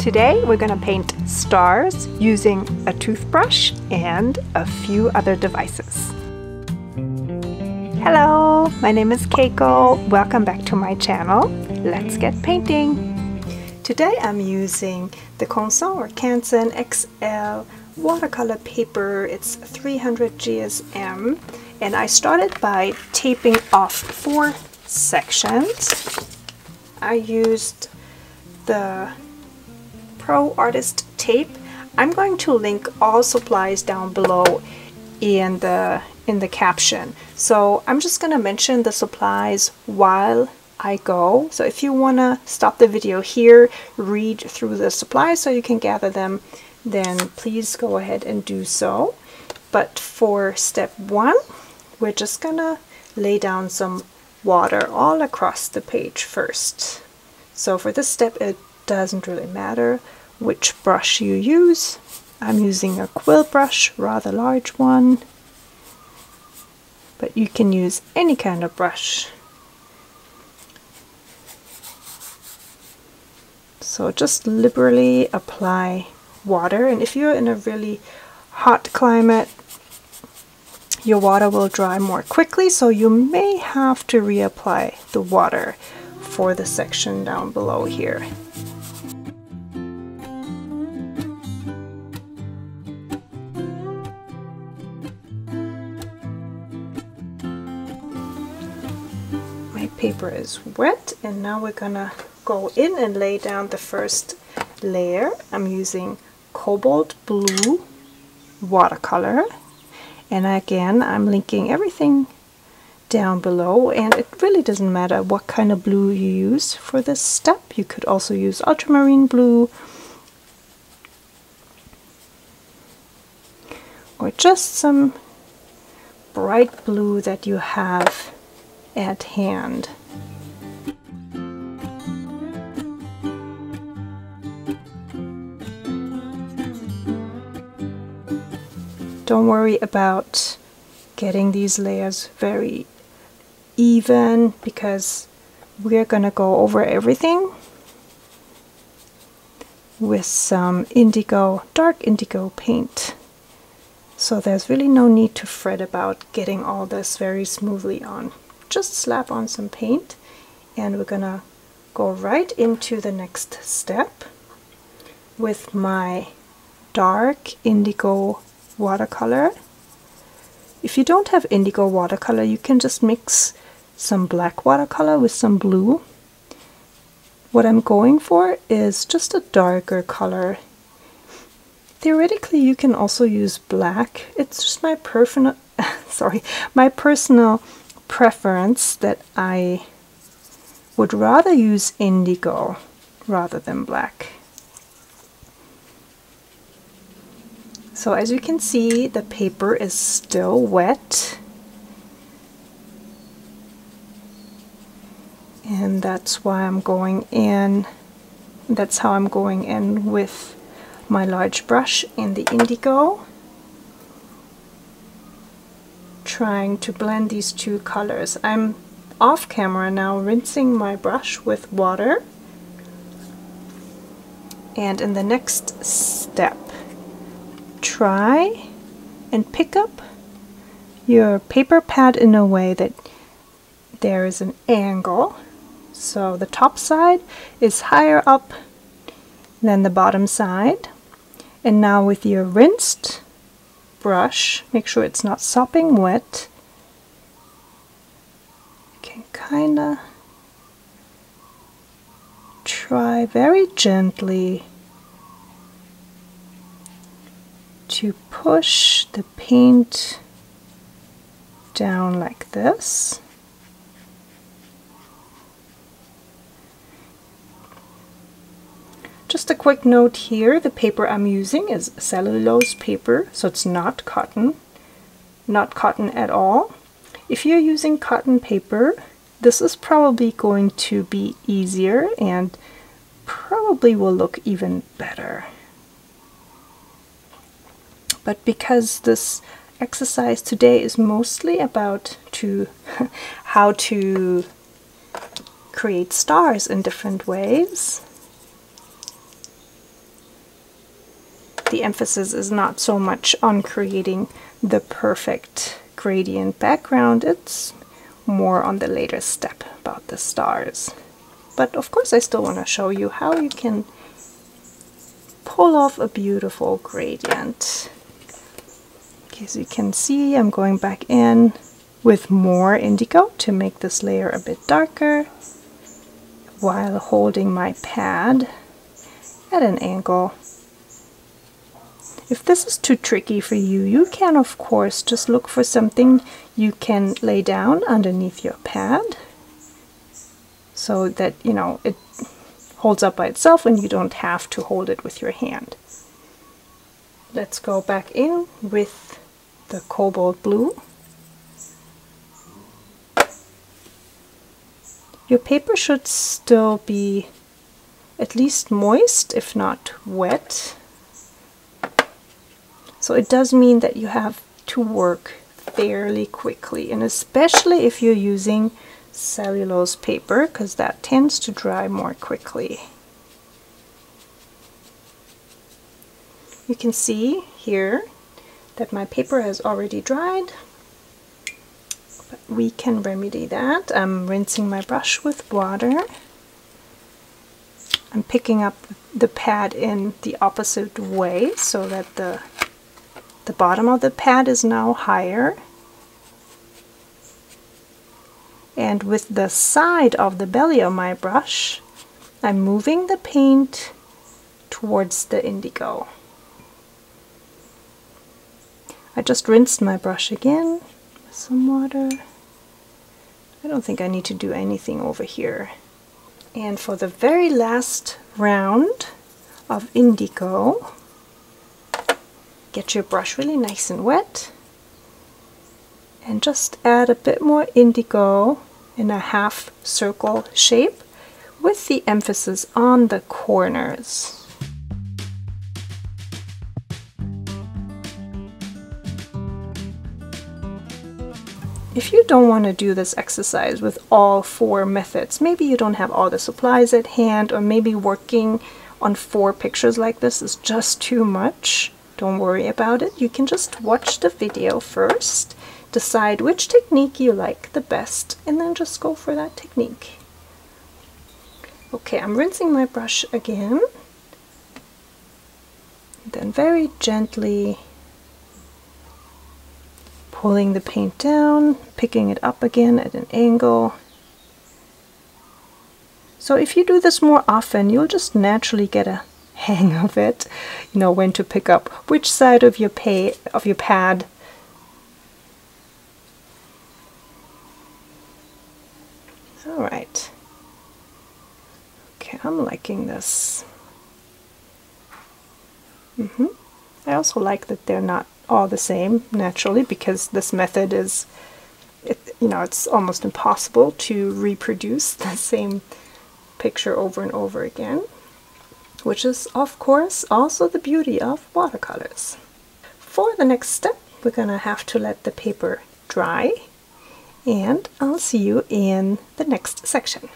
Today we're going to paint stars using a toothbrush and a few other devices. Hello, my name is Keiko. Welcome back to my channel. Let's get painting. Today I'm using the Canson or Canson XL watercolor paper. It's 300 GSM and I started by taping off four sections. I used the Pro Artist tape. I'm going to link all supplies down below in the in the caption. So I'm just going to mention the supplies while I go. So if you want to stop the video here, read through the supplies so you can gather them, then please go ahead and do so. But for step one, we're just going to lay down some water all across the page first. So for this step, it doesn't really matter which brush you use. I'm using a quill brush, rather large one, but you can use any kind of brush. So just liberally apply water and if you're in a really hot climate your water will dry more quickly so you may have to reapply the water for the section down below here. Paper is wet and now we're gonna go in and lay down the first layer. I'm using cobalt blue watercolor. And again I'm linking everything down below and it really doesn't matter what kind of blue you use. For this step you could also use ultramarine blue or just some bright blue that you have at hand Don't worry about getting these layers very even because we're gonna go over everything with some indigo, dark indigo paint. So there's really no need to fret about getting all this very smoothly on. Just slap on some paint and we're gonna go right into the next step with my dark indigo watercolor. If you don't have indigo watercolor, you can just mix some black watercolor with some blue. What I'm going for is just a darker color. Theoretically, you can also use black. It's just my personal, sorry, my personal preference that I would rather use indigo rather than black. So as you can see, the paper is still wet. And that's why I'm going in, that's how I'm going in with my large brush in the indigo. Trying to blend these two colors. I'm off camera now rinsing my brush with water. And in the next step, try and pick up your paper pad in a way that there is an angle. So the top side is higher up than the bottom side. And now with your rinsed brush, make sure it's not sopping wet. You can kind of try very gently to push the paint down like this. Just a quick note here, the paper I'm using is cellulose paper, so it's not cotton, not cotton at all. If you're using cotton paper, this is probably going to be easier and probably will look even better. But because this exercise today is mostly about to how to create stars in different ways, the emphasis is not so much on creating the perfect gradient background, it's more on the later step about the stars. But of course I still want to show you how you can pull off a beautiful gradient. As you can see, I'm going back in with more indigo to make this layer a bit darker while holding my pad at an angle. If this is too tricky for you, you can of course just look for something you can lay down underneath your pad so that, you know, it holds up by itself and you don't have to hold it with your hand. Let's go back in with the cobalt blue. Your paper should still be at least moist, if not wet. So it does mean that you have to work fairly quickly, and especially if you're using cellulose paper, because that tends to dry more quickly. You can see here that my paper has already dried. But we can remedy that. I'm rinsing my brush with water. I'm picking up the pad in the opposite way so that the, the bottom of the pad is now higher. And with the side of the belly of my brush, I'm moving the paint towards the indigo. I just rinsed my brush again with some water. I don't think I need to do anything over here. And for the very last round of indigo, get your brush really nice and wet and just add a bit more indigo in a half circle shape with the emphasis on the corners. If you don't want to do this exercise with all four methods, maybe you don't have all the supplies at hand, or maybe working on four pictures like this is just too much, don't worry about it. You can just watch the video first, decide which technique you like the best, and then just go for that technique. Okay, I'm rinsing my brush again. Then very gently pulling the paint down, picking it up again at an angle. So if you do this more often, you'll just naturally get a hang of it. You know when to pick up which side of your pay of your pad. All right. Okay, I'm liking this. Mm -hmm. I also like that they're not all the same naturally because this method is it, you know it's almost impossible to reproduce the same picture over and over again which is of course also the beauty of watercolors. For the next step we're gonna have to let the paper dry and I'll see you in the next section.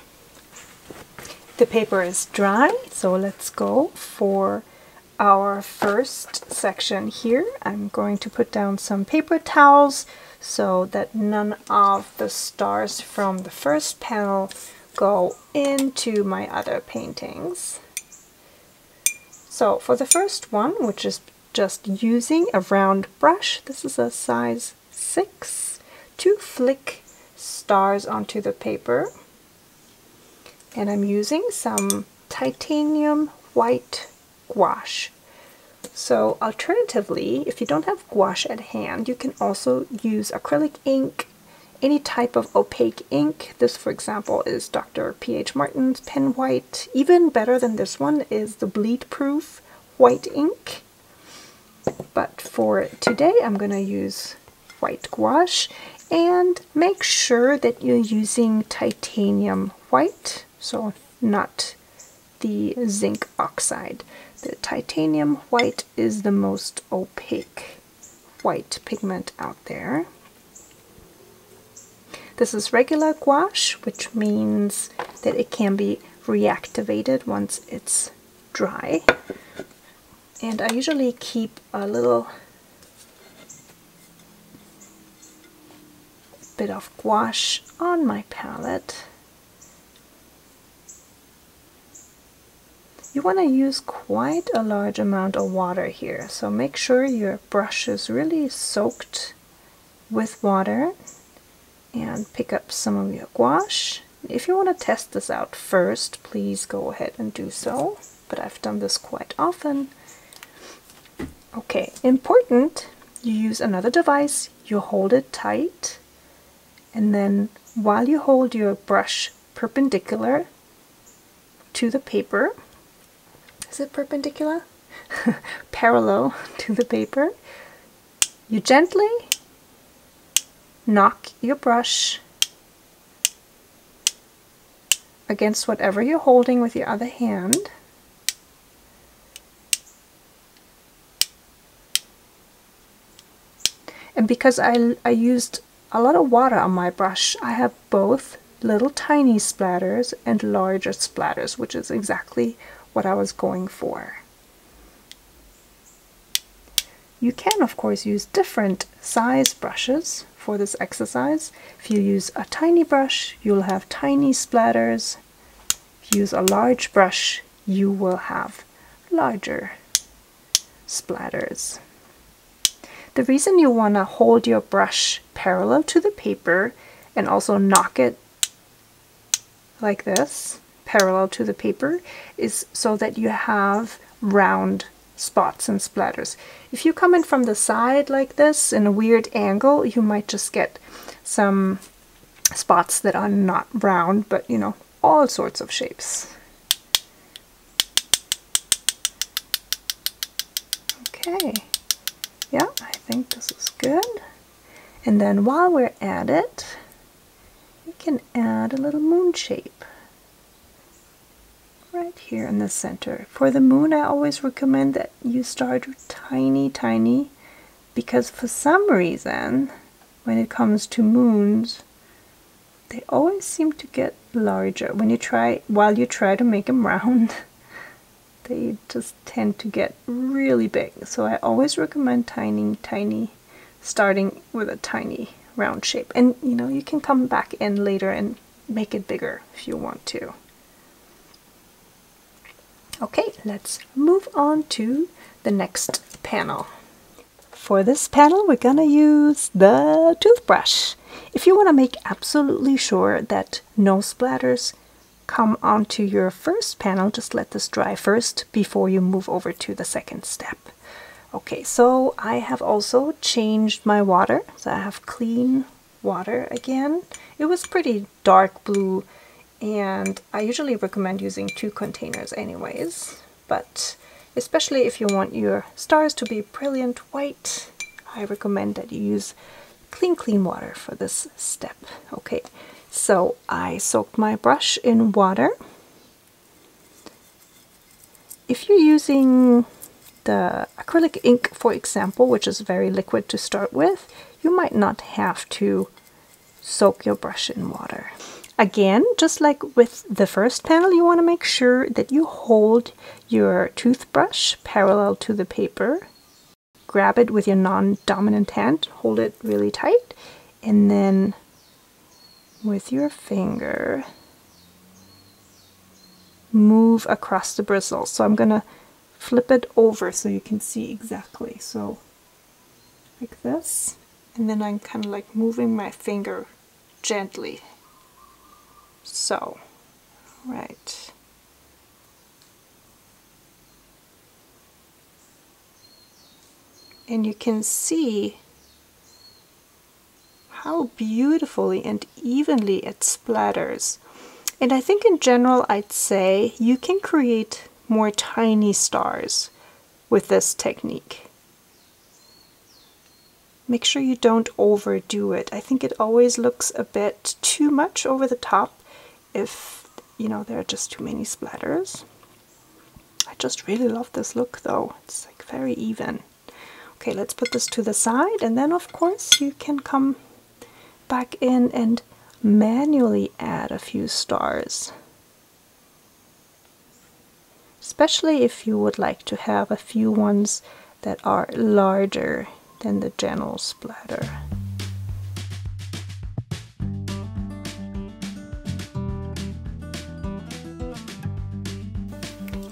The paper is dry so let's go for our first section here. I'm going to put down some paper towels so that none of the stars from the first panel go into my other paintings. So for the first one, which is just using a round brush, this is a size 6, to flick stars onto the paper. And I'm using some titanium white gouache. So alternatively, if you don't have gouache at hand, you can also use acrylic ink, any type of opaque ink. This, for example, is Dr. P.H. Martin's Pen White. Even better than this one is the bleed proof white ink. But for today, I'm going to use white gouache and make sure that you're using titanium white, so not the zinc oxide. The titanium white is the most opaque white pigment out there. This is regular gouache, which means that it can be reactivated once it's dry. And I usually keep a little bit of gouache on my palette. You want to use quite a large amount of water here, so make sure your brush is really soaked with water and pick up some of your gouache. If you want to test this out first, please go ahead and do so, but I've done this quite often. Okay, important, you use another device, you hold it tight, and then while you hold your brush perpendicular to the paper, is it perpendicular? Parallel to the paper, you gently knock your brush against whatever you're holding with your other hand. And because I, I used a lot of water on my brush, I have both little tiny splatters and larger splatters, which is exactly what I was going for. You can, of course, use different size brushes for this exercise. If you use a tiny brush, you'll have tiny splatters. If you use a large brush, you will have larger splatters. The reason you want to hold your brush parallel to the paper and also knock it like this, parallel to the paper, is so that you have round spots and splatters. If you come in from the side like this in a weird angle, you might just get some spots that are not round, but you know, all sorts of shapes. Okay, yeah, I think this is good. And then while we're at it, we can add a little moon shape right here in the center. For the moon, I always recommend that you start tiny, tiny, because for some reason, when it comes to moons, they always seem to get larger. When you try, while you try to make them round, they just tend to get really big. So I always recommend tiny, tiny, starting with a tiny round shape. And you know, you can come back in later and make it bigger if you want to. Okay, let's move on to the next panel. For this panel, we're to use the toothbrush. If you want to make absolutely sure that no splatters come onto your first panel, just let this dry first before you move over to the second step. Okay, so I have also changed my water. So I have clean water again. It was pretty dark blue and I usually recommend using two containers anyways but especially if you want your stars to be brilliant white I recommend that you use clean clean water for this step okay? So I soaked my brush in water. If you're using the acrylic ink for example which is very liquid to start with you might not have to soak your brush in water Again, just like with the first panel, you want to make sure that you hold your toothbrush parallel to the paper. Grab it with your non-dominant hand, hold it really tight, and then with your finger, move across the bristles. So I'm going to flip it over so you can see exactly. So like this, and then I'm kind of like moving my finger gently so, right. And you can see how beautifully and evenly it splatters. And I think in general, I'd say you can create more tiny stars with this technique. Make sure you don't overdo it. I think it always looks a bit too much over the top if you know there are just too many splatters. I just really love this look though. It's like very even. Okay, let's put this to the side and then of course you can come back in and manually add a few stars. especially if you would like to have a few ones that are larger than the general splatter.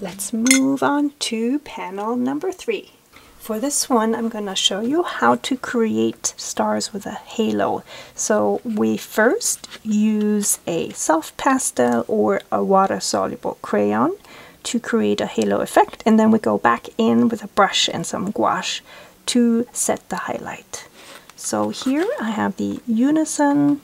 Let's move on to panel number three. For this one, I'm going to show you how to create stars with a halo. So we first use a soft pastel or a water-soluble crayon to create a halo effect, and then we go back in with a brush and some gouache to set the highlight. So here I have the Unison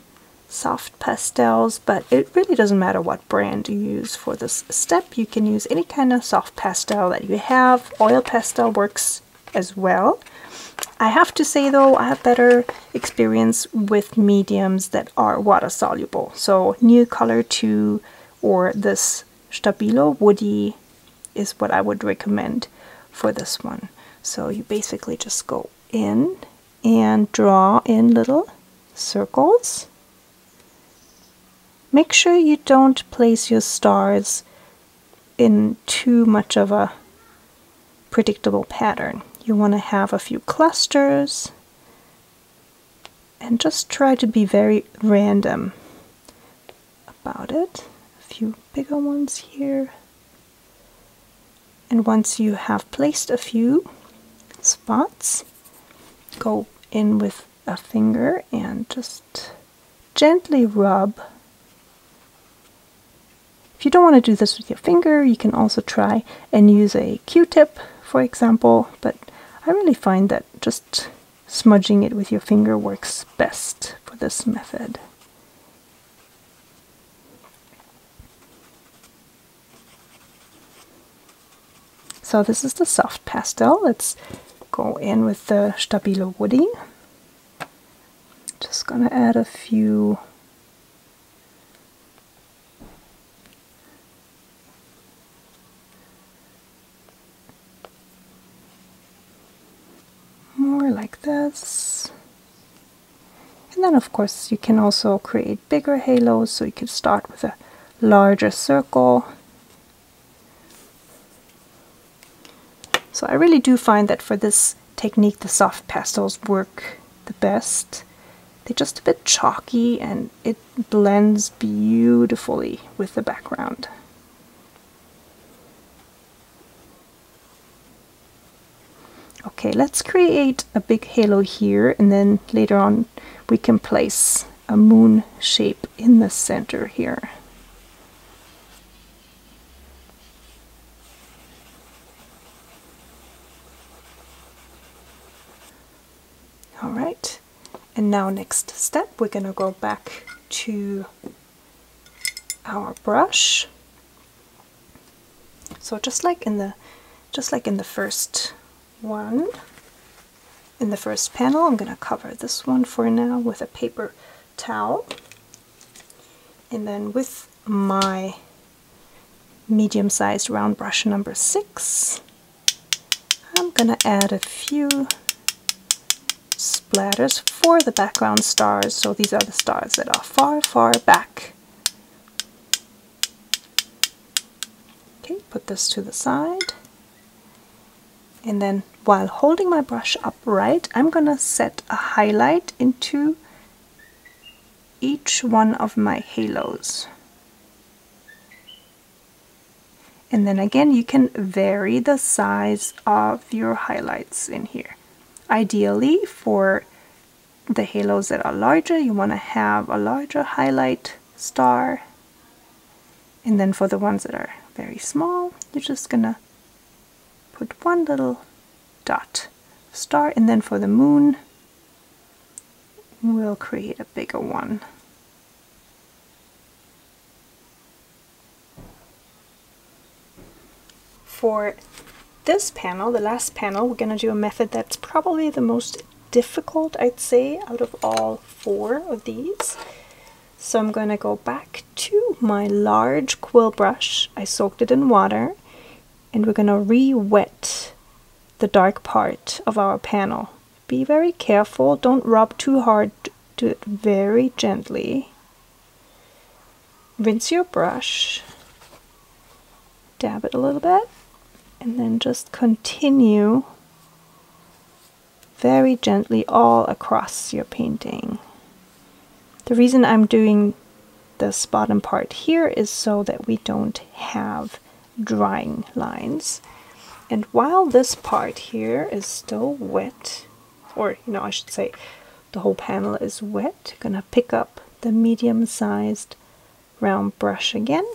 soft pastels, but it really doesn't matter what brand you use for this step. You can use any kind of soft pastel that you have. Oil pastel works as well. I have to say though, I have better experience with mediums that are water soluble. So Neocolor 2 or this Stabilo Woody is what I would recommend for this one. So you basically just go in and draw in little circles Make sure you don't place your stars in too much of a predictable pattern. You want to have a few clusters and just try to be very random about it. A few bigger ones here. And once you have placed a few spots, go in with a finger and just gently rub if you don't want to do this with your finger, you can also try and use a Q-tip, for example, but I really find that just smudging it with your finger works best for this method. So this is the soft pastel. Let's go in with the Stabilo Woody. Just gonna add a few like this. And then of course you can also create bigger halos, so you could start with a larger circle. So I really do find that for this technique the soft pastels work the best. They're just a bit chalky and it blends beautifully with the background. Okay, let's create a big halo here and then later on we can place a moon shape in the center here. All right, and now next step, we're gonna go back to our brush. So just like in the, just like in the first one in the first panel. I'm going to cover this one for now with a paper towel. And then with my medium-sized round brush number six, I'm going to add a few splatters for the background stars. So these are the stars that are far, far back. Okay, put this to the side. And then while holding my brush upright, I'm gonna set a highlight into each one of my halos. And then again, you can vary the size of your highlights in here. Ideally, for the halos that are larger, you want to have a larger highlight star. And then for the ones that are very small, you're just gonna put one little dot star and then for the moon we'll create a bigger one. For this panel, the last panel, we're going to do a method that's probably the most difficult, I'd say, out of all four of these. So I'm going to go back to my large quill brush. I soaked it in water and we're going to re-wet the dark part of our panel. Be very careful, don't rub too hard, do it very gently. Rinse your brush, dab it a little bit, and then just continue very gently all across your painting. The reason I'm doing this bottom part here is so that we don't have drying lines. And while this part here is still wet, or you know, I should say the whole panel is wet, I'm gonna pick up the medium-sized round brush again,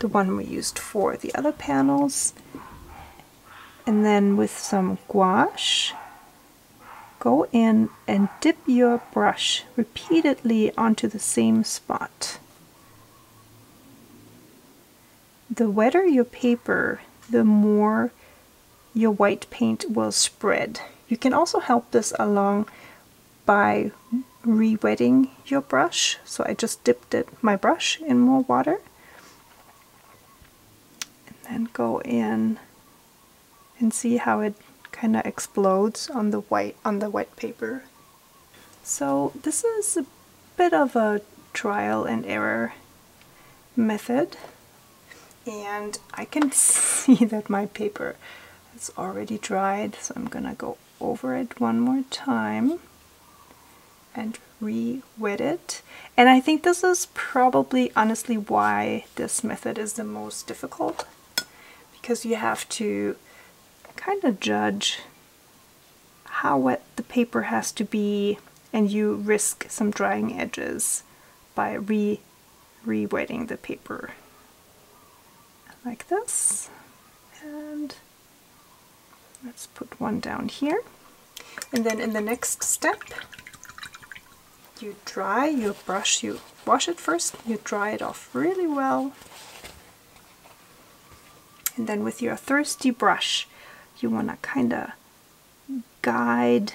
the one we used for the other panels, and then with some gouache, go in and dip your brush repeatedly onto the same spot. The wetter your paper, the more your white paint will spread. You can also help this along by re-wetting your brush. So I just dipped it, my brush in more water and then go in and see how it kind of explodes on the white on the wet paper. So this is a bit of a trial and error method and I can see that my paper is already dried so I'm gonna go over it one more time and re-wet it. And I think this is probably honestly why this method is the most difficult because you have to kind of judge how wet the paper has to be and you risk some drying edges by re re-wetting the paper like this. And let's put one down here. And then in the next step you dry your brush you wash it first you dry it off really well. And then with your thirsty brush you want to kind of guide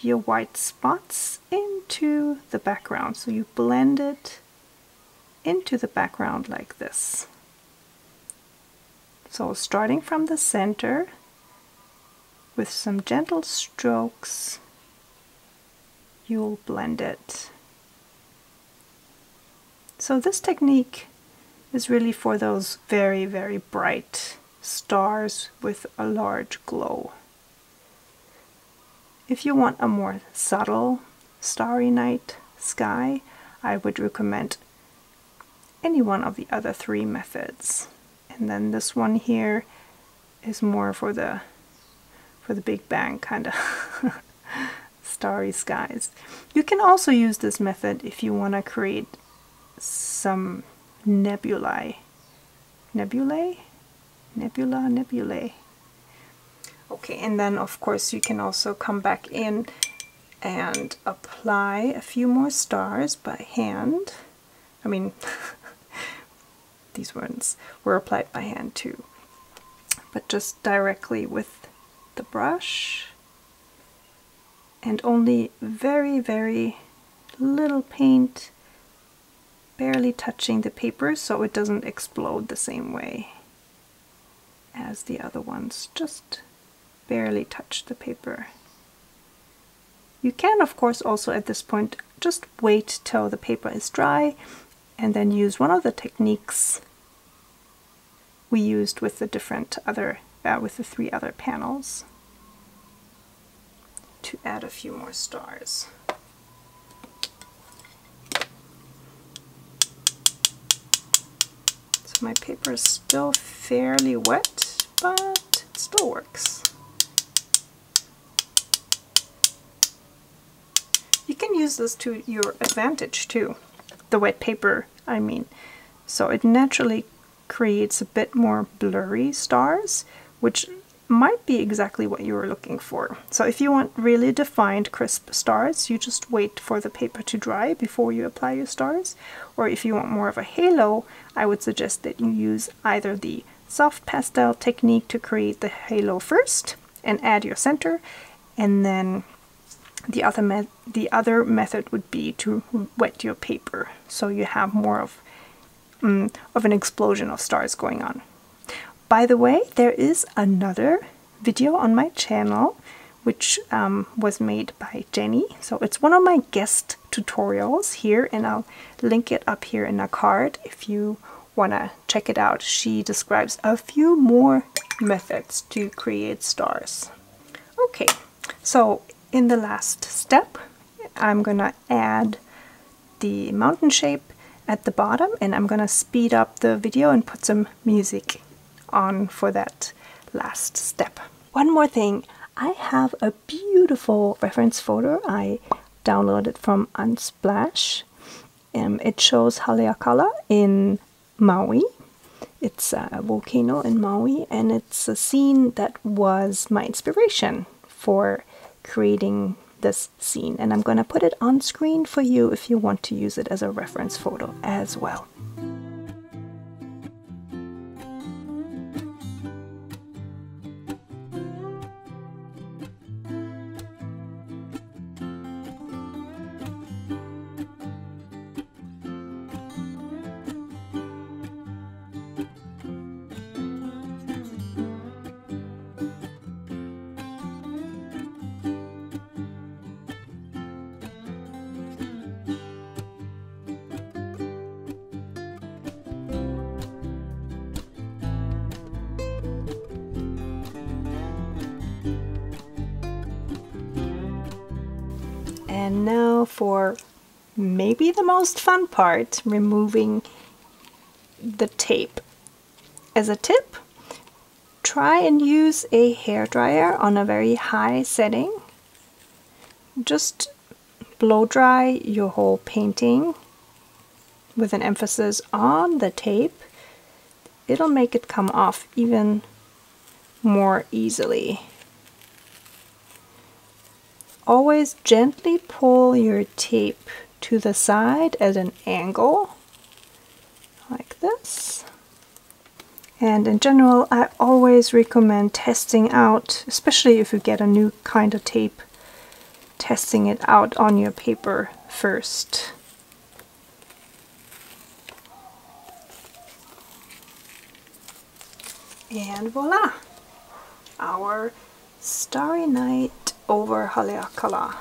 your white spots into the background. So you blend it into the background like this. So starting from the center with some gentle strokes, you'll blend it. So this technique is really for those very, very bright stars with a large glow. If you want a more subtle starry night sky, I would recommend any one of the other three methods. And then this one here is more for the for the Big Bang kind of starry skies. You can also use this method if you want to create some nebulae. Nebulae? nebula, nebulae. Okay, and then of course you can also come back in and apply a few more stars by hand. I mean, these ones were applied by hand too. But just directly with the brush and only very, very little paint barely touching the paper so it doesn't explode the same way as the other ones, just barely touch the paper. You can of course also at this point just wait till the paper is dry and then use one of the techniques we used with the different other, uh, with the three other panels to add a few more stars. So my paper is still fairly wet but it still works. You can use this to your advantage too, the wet paper I mean. So it naturally creates a bit more blurry stars, which might be exactly what you were looking for. So if you want really defined crisp stars, you just wait for the paper to dry before you apply your stars. Or if you want more of a halo, I would suggest that you use either the soft pastel technique to create the halo first and add your center and then the other the other method would be to wet your paper so you have more of um, of an explosion of stars going on. By the way, there is another video on my channel which um, was made by Jenny. So it's one of my guest tutorials here and I'll link it up here in a card if you want to check it out, she describes a few more methods to create stars. Okay, so in the last step, I'm gonna add the mountain shape at the bottom and I'm gonna speed up the video and put some music on for that last step. One more thing, I have a beautiful reference photo I downloaded from Unsplash. Um, it shows Haleakala in Maui. It's a volcano in Maui and it's a scene that was my inspiration for creating this scene and I'm going to put it on screen for you if you want to use it as a reference photo as well. Now for maybe the most fun part, removing the tape. As a tip, try and use a hair dryer on a very high setting. Just blow dry your whole painting with an emphasis on the tape. It'll make it come off even more easily. Always gently pull your tape to the side at an angle, like this. And in general, I always recommend testing out, especially if you get a new kind of tape, testing it out on your paper first. And voila! Our Starry Night over Haleakala.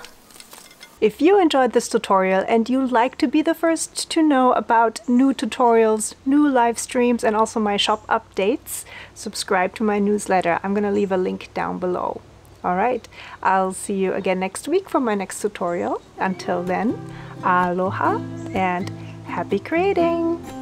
If you enjoyed this tutorial and you'd like to be the first to know about new tutorials, new live streams and also my shop updates, subscribe to my newsletter. I'm gonna leave a link down below. Alright, I'll see you again next week for my next tutorial. Until then, aloha and happy creating!